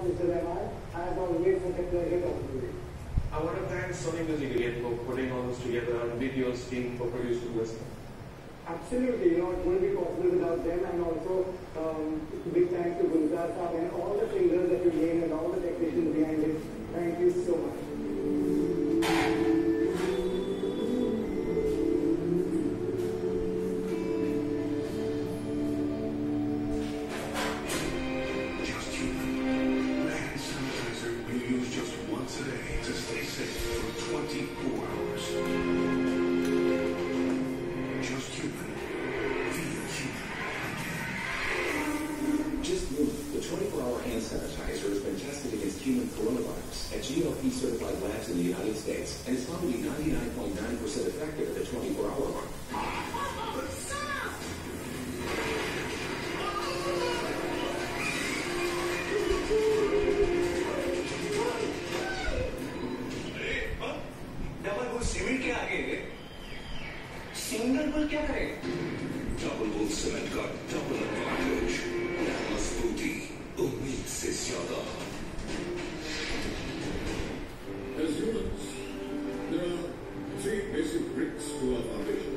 much, Mr. Rahman. I have always such a pleasure talking. I want to thank Sony Music again for putting all this together and videos team for producing this. Absolutely, you know, it wouldn't be possible without them and also um, big thanks to Gulzar Saab and all the singers that you named and all the technicians behind it. Thank you so much. 24 hours. Just human. Feel human. again. Just Move, the 24-hour hand sanitizer has been tested against human coronavirus at GLP certified labs in the United States and is found to be 99.9% effective at वो cement के आगे single बोल क्या करे double बोल cement का double advantage मजबूती उम्मीद से ज़्यादा As humans, there are three basic bricks to our foundation.